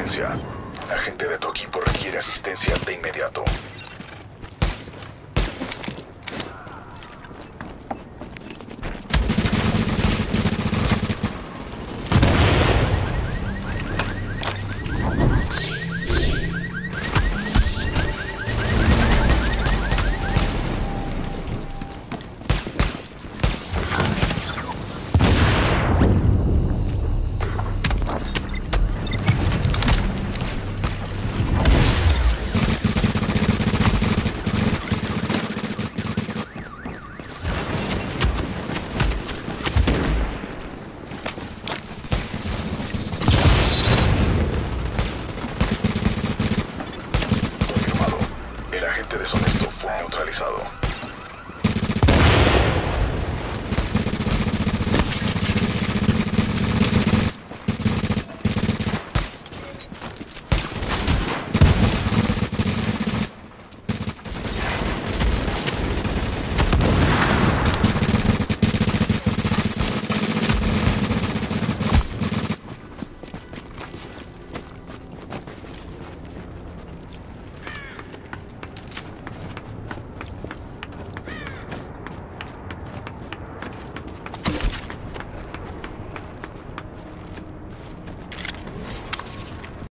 emergencia. Agente de tu equipo requiere asistencia de inmediato. Deshonesto fue neutralizado.